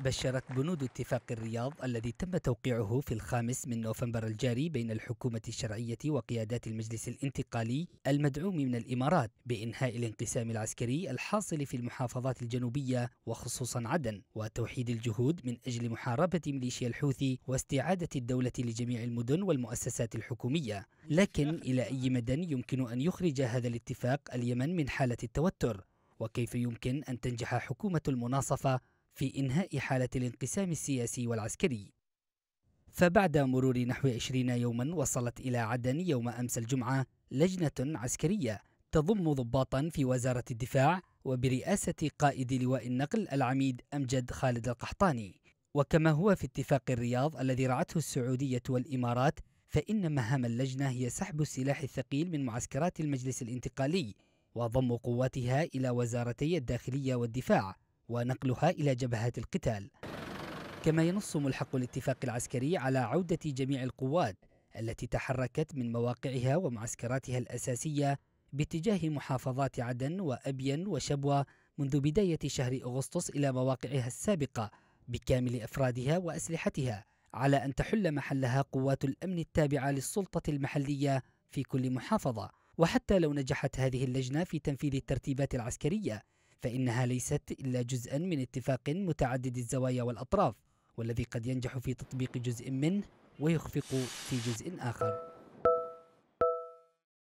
بشرت بنود اتفاق الرياض الذي تم توقيعه في الخامس من نوفمبر الجاري بين الحكومة الشرعية وقيادات المجلس الانتقالي المدعوم من الإمارات بإنهاء الانقسام العسكري الحاصل في المحافظات الجنوبية وخصوصا عدن وتوحيد الجهود من أجل محاربة ميليشيا الحوثي واستعادة الدولة لجميع المدن والمؤسسات الحكومية. لكن إلى أي مدى يمكن أن يخرج هذا الاتفاق اليمن من حالة التوتر؟ وكيف يمكن أن تنجح حكومة المناصفة في إنهاء حالة الانقسام السياسي والعسكري. فبعد مرور نحو عشرين يوما وصلت إلى عدن يوم أمس الجمعة لجنة عسكرية تضم ضباطا في وزارة الدفاع وبرئاسة قائد لواء النقل العميد أمجد خالد القحطاني. وكما هو في اتفاق الرياض الذي رعته السعودية والإمارات فإن مهام اللجنة هي سحب السلاح الثقيل من معسكرات المجلس الانتقالي وضم قواتها إلى وزارتي الداخلية والدفاع. ونقلها إلى جبهات القتال. كما ينص ملحق الاتفاق العسكري على عودة جميع القوات التي تحركت من مواقعها ومعسكراتها الأساسية باتجاه محافظات عدن وأبين وشبوة منذ بداية شهر أغسطس إلى مواقعها السابقة بكامل أفرادها وأسلحتها على أن تحل محلها قوات الأمن التابعة للسلطة المحلية في كل محافظة. وحتى لو نجحت هذه اللجنة في تنفيذ الترتيبات العسكرية فإنها ليست إلا جزءا من اتفاق متعدد الزوايا والأطراف والذي قد ينجح في تطبيق جزء منه ويخفق في جزء آخر.